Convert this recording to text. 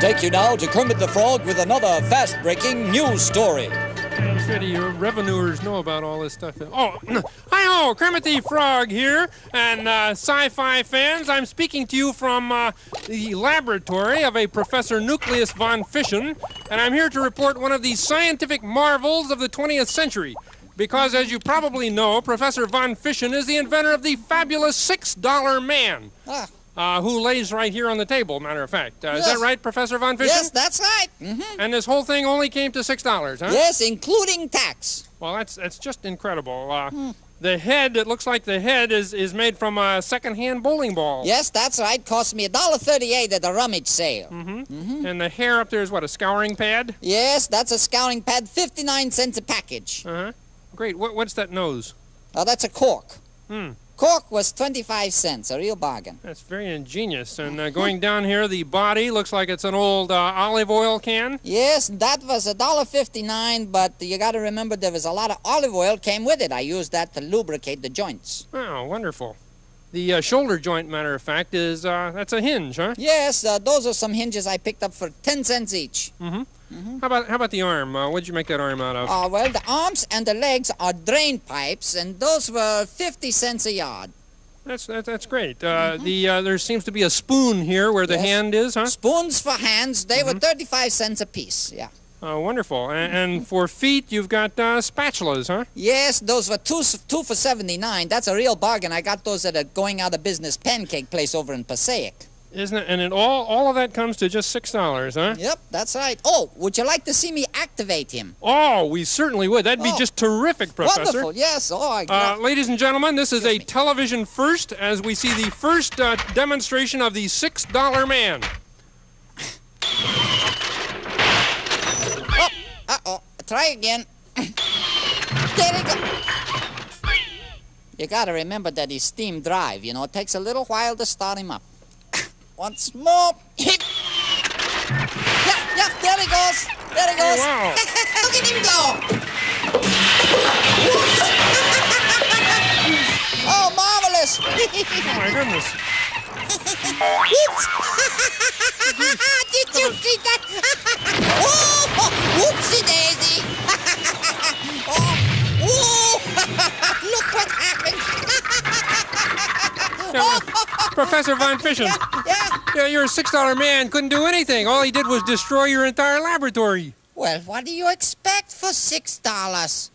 take you now to Kermit the Frog with another fast breaking news story. Shitty, your revenuers know about all this stuff. Oh, hi ho, Kermit the Frog here, and uh, sci-fi fans. I'm speaking to you from uh, the laboratory of a Professor Nucleus von Fischen, and I'm here to report one of the scientific marvels of the 20th century. Because, as you probably know, Professor von Fischen is the inventor of the fabulous six-dollar man. Ah. Uh, who lays right here on the table, matter of fact. Uh, Is that right, Professor von Fischer? Yes, that's right. hmm And this whole thing only came to six dollars, huh? Yes, including tax. Well, that's that's just incredible. Uh, The head, it looks like the head is, is made from a second-hand bowling ball. Yes, that's right. Cost me a dollar thirty-eight at the rummage sale. Mm-hmm. And the hair up there is what, a scouring pad? Yes, that's a scouring pad, fifty-nine cents a package. Uh-huh. Great. What, what's that nose? Oh, that's a cork. Hmm. Cork was twenty-five cents, a real bargain. That's very ingenious. And uh, going down here, the body looks like it's an old uh, olive oil can. Yes, that was a dollar fifty-nine, but you got to remember there was a lot of olive oil came with it. I used that to lubricate the joints. Oh, wonderful. The uh, shoulder joint, matter of fact, is uh, that's a hinge, huh? Yes, uh, those are some hinges I picked up for ten cents each. Mm-hmm. How about how about the arm? Uh, what did you make that arm out of? Uh, well, the arms and the legs are drain pipes, and those were 50 cents a yard. That's that, that's great. Uh, The uh, there seems to be a spoon here where the Yes. hand is, huh? Spoons for hands, they were 35 cents a piece, yeah. Oh, wonderful. And, and for feet, you've got uh, spatulas, huh? Yes, those were two, two for 79. That's a real bargain. I got those at a going out of business pancake place over in Passaic. Isn't it? And it all all of that comes to just six dollars, huh? Yep, that's right. Oh, would you like to see me activate him? Oh, we certainly would. That'd be Oh. just terrific, Professor. Wonderful, yes. Oh, I Uh, ladies and gentlemen, this is a me. television first as we see the first uh, demonstration of the six dollar man. Try again. there you go. You gotta remember that he's steam drive, you know. It takes a little while to start him up. Once more. Yeah, yeah, there he goes. There he goes. wow. Look at him go. oh, marvelous. Oh my goodness. Yeah, Professor Von Fischen, yeah. yeah, you're a six dollar man. Couldn't do anything. All he did was destroy your entire laboratory. Well, what do you expect for six dollars?